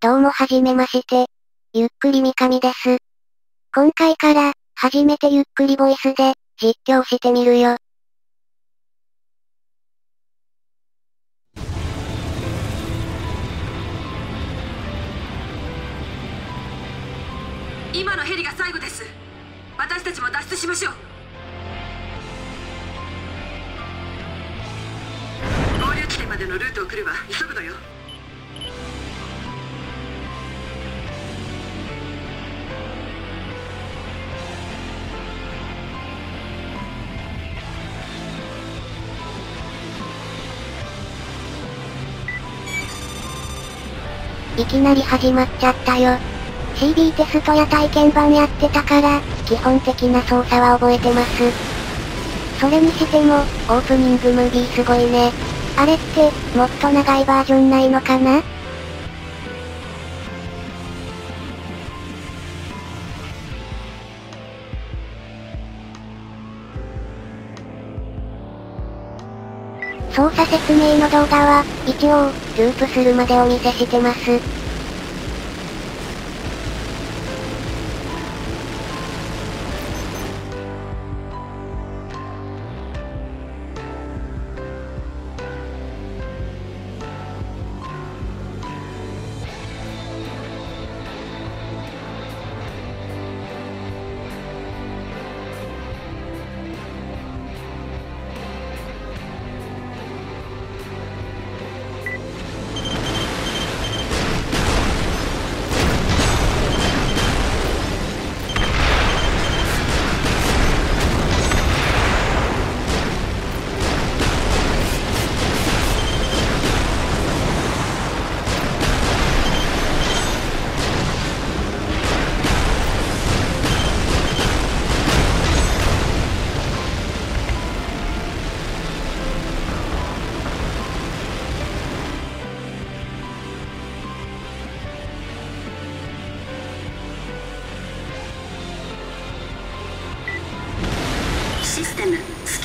どうもはじめまして。ゆっくりみかみです。今回から、初めてゆっくりボイスで、実況してみるよ。今のヘリが最後です私たちも脱出しましょう合流地点までのルートを来れば急ぐのよいきなり始まっちゃったよ。CB テストや体験版やってたから、基本的な操作は覚えてます。それにしても、オープニングムービーすごいね。あれって、もっと長いバージョンないのかな？操作説明の動画は、一応、ループするまでお見せしてます。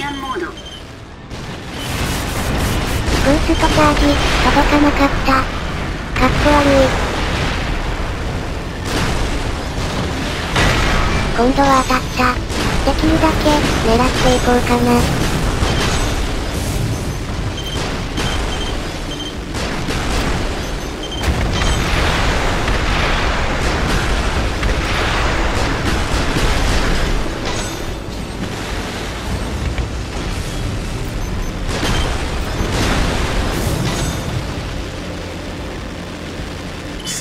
ブーストチャージ、届かなかった。かっこ悪い。今度は当たった。できるだけ、狙っていこうかな。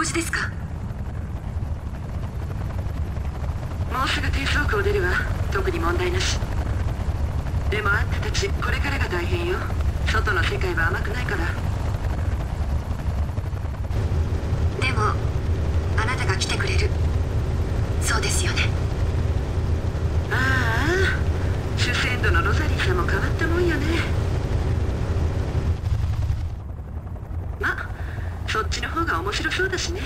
無事ですか？もうすぐ低速を出るわ。特に問題なし。でもあんたたちこれからが大変よ。外の世界は甘くないから。でもあなたが来てくれるそうですよねああ主戦度のロザリーさんも変わったもんよねまそっちの方が面白そうだしね。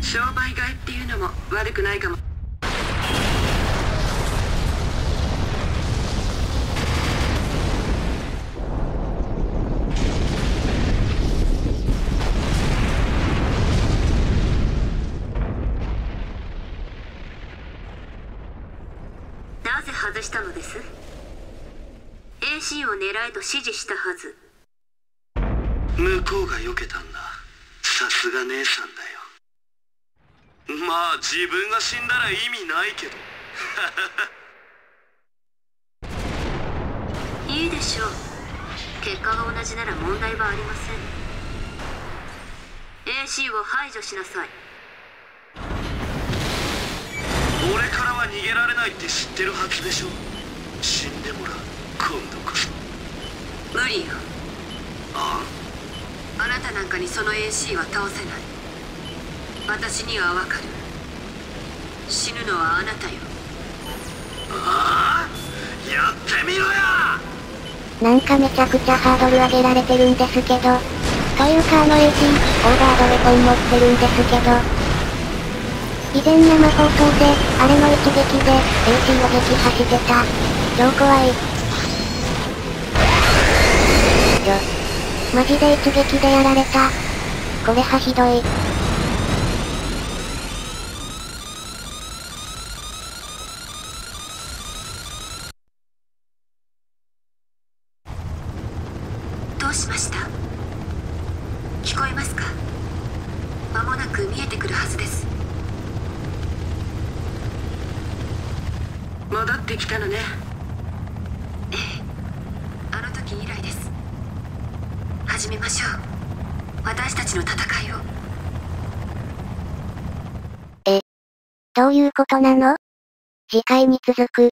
商売替えっていうのも悪くないかも。外したのです？AC を狙えと指示したはず。向こうが避けたんだ。さすが姉さんだよ。まあ自分が死んだら意味ないけど。いいでしょう。結果が同じなら問題はありません。AC を排除しなさい。俺からは逃げられないって知ってるはずでしょ。死んでもらう今度こそ無理よああなたなんかにその AC は倒せない私にはわかる死ぬのはあなたよああ？やってみろやなんかめちゃくちゃハードル上げられてるんですけど。というかあの AC、オーバードウェポン持ってるんですけど。以前生放送で、あれの一撃で、AC を撃破してた。超怖い。マジで一撃でやられた。これはひどい。どうしました？聞こえますか？間もなく見えてくるはずです。戻ってきたのねええあの時以来です始めましょう。私たちの戦いを。えどういうことなの？次回に続く。